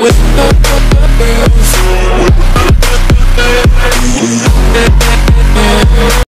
with the girls.